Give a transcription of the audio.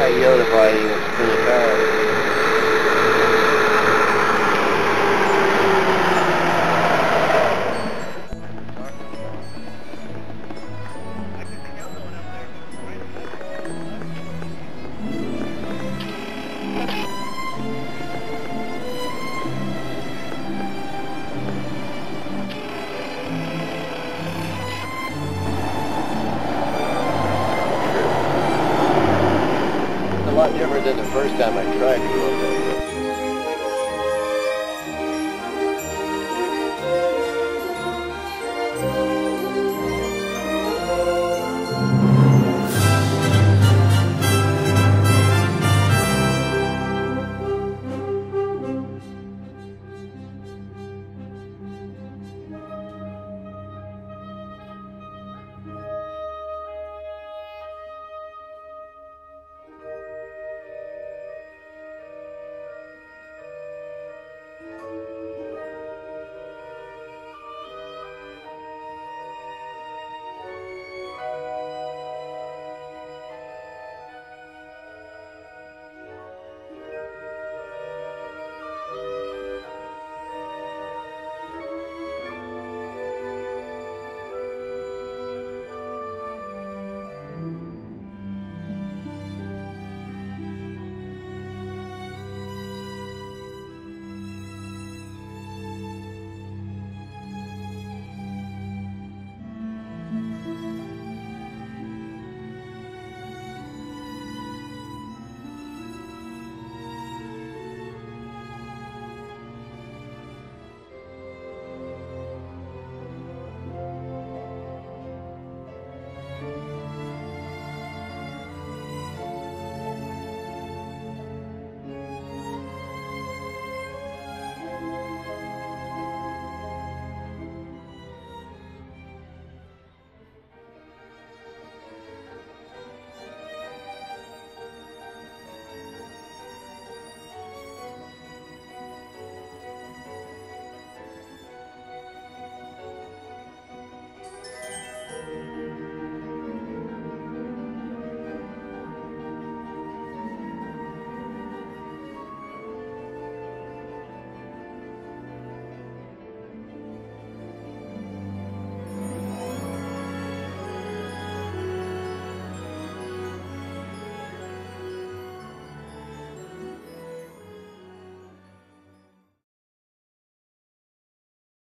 I notify you as soon first time I tried to go up there.